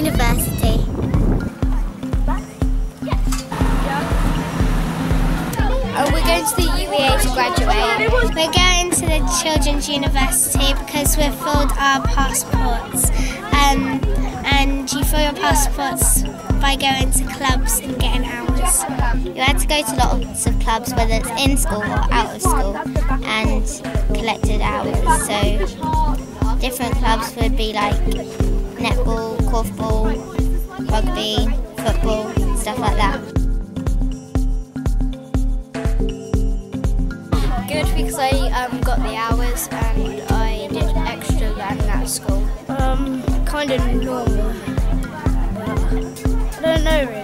University. Oh, we're going to the UEA to graduate. We're going to the Children's University because we've filled our passports. Um, and you fill your passports by going to clubs and getting hours. You had to go to lots of clubs, whether it's in school or out of school, and collected hours. So different clubs would be like netball, korfball, rugby, football, stuff like that. Good because I um, got the hours and I did extra learning at school. Um, kind of normal. I don't know really.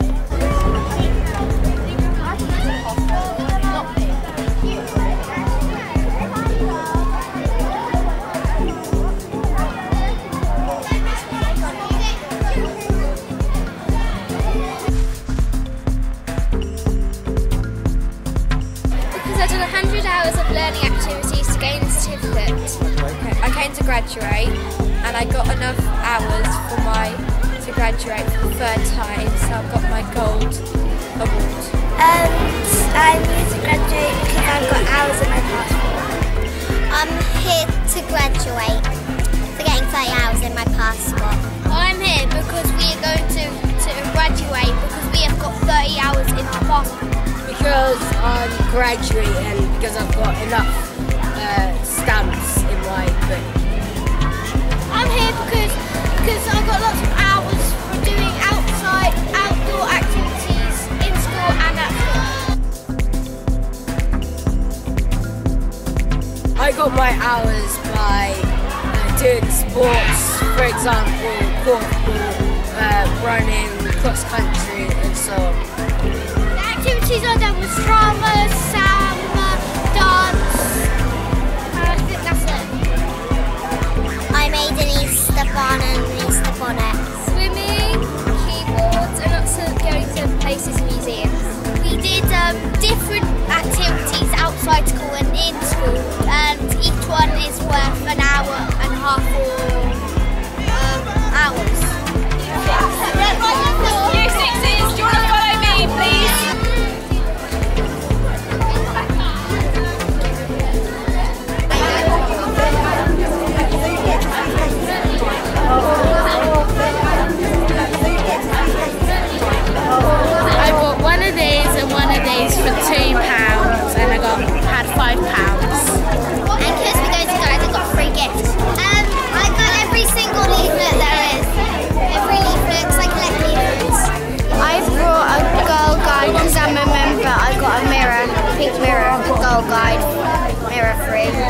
To graduate for getting 30 hours in my passport. I'm here because we are going to, to graduate because we have got 30 hours in our passport. Because I'm graduating because I've got enough uh, stamps in my book. I'm here because because I've got lots of I got my hours by uh, doing sports, for example, football, uh, running, cross country, and so on. The activities I done was drama, samba, dance. And I think that's it. I made an Easter barn and an Easter bonnet. Swimming, keyboards, and lots of going to places, museums. We did um, different activities outside and in school, and each one is worth an hour and a half or um, hours. Mirror, a girl guide, mirror free.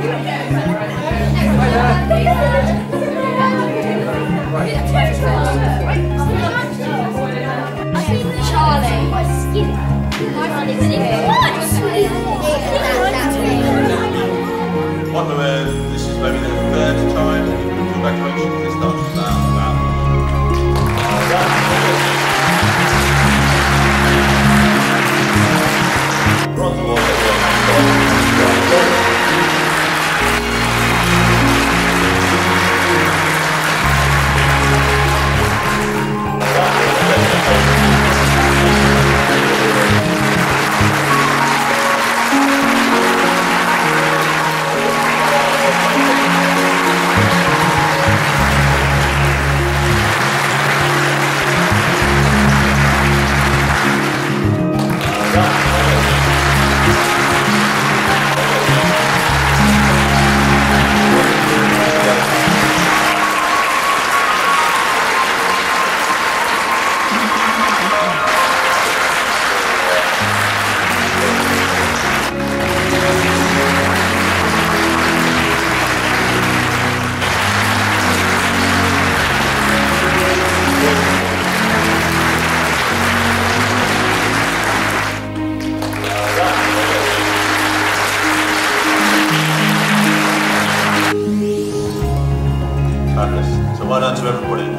Thank you. To everybody.